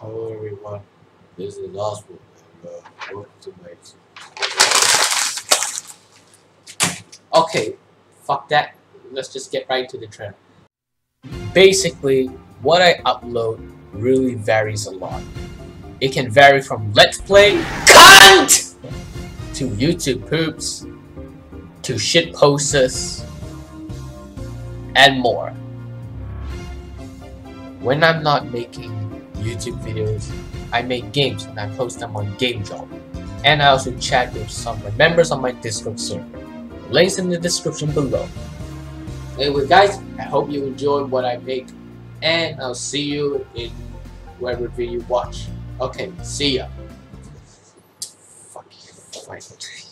Hello everyone, this is Oswald and uh, welcome to my Okay, fuck that. Let's just get right into the trailer. Basically, what I upload really varies a lot. It can vary from Let's Play CUNT to YouTube poops to shit posters and more. When I'm not making YouTube videos, I make games and I post them on Game Jolt. And I also chat with some members on my Discord server. Links in the description below. Anyway guys, I hope you enjoyed what I make and I'll see you in whatever video you watch. Okay, see ya. Fuck you.